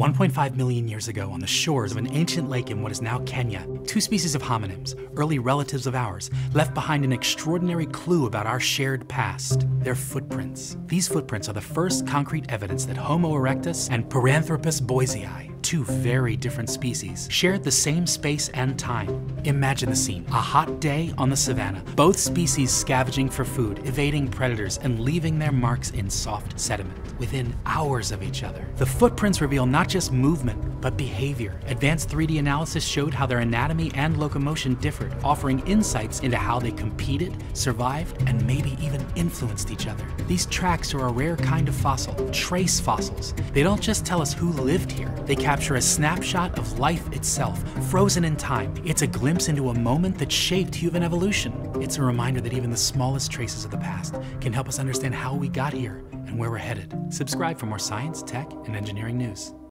1.5 million years ago, on the shores of an ancient lake in what is now Kenya, two species of hominins, early relatives of ours, left behind an extraordinary clue about our shared past their footprints. These footprints are the first concrete evidence that Homo erectus and Paranthropus boisei two very different species, shared the same space and time. Imagine the scene a hot day on the savannah, both species scavenging for food, evading predators, and leaving their marks in soft sediment within hours of each other. The footprints reveal not just movement, but behavior. Advanced 3D analysis showed how their anatomy and locomotion differed, offering insights into how they competed, survived, and maybe even influenced each other. These tracks are a rare kind of fossil, trace fossils. They don't just tell us who lived here, they capture a snapshot of life itself, frozen in time. It's a glimpse into a moment that shaped human evolution. It's a reminder that even the smallest traces of the past can help us understand how we got here and where we're headed. Subscribe for more science, tech, and engineering news.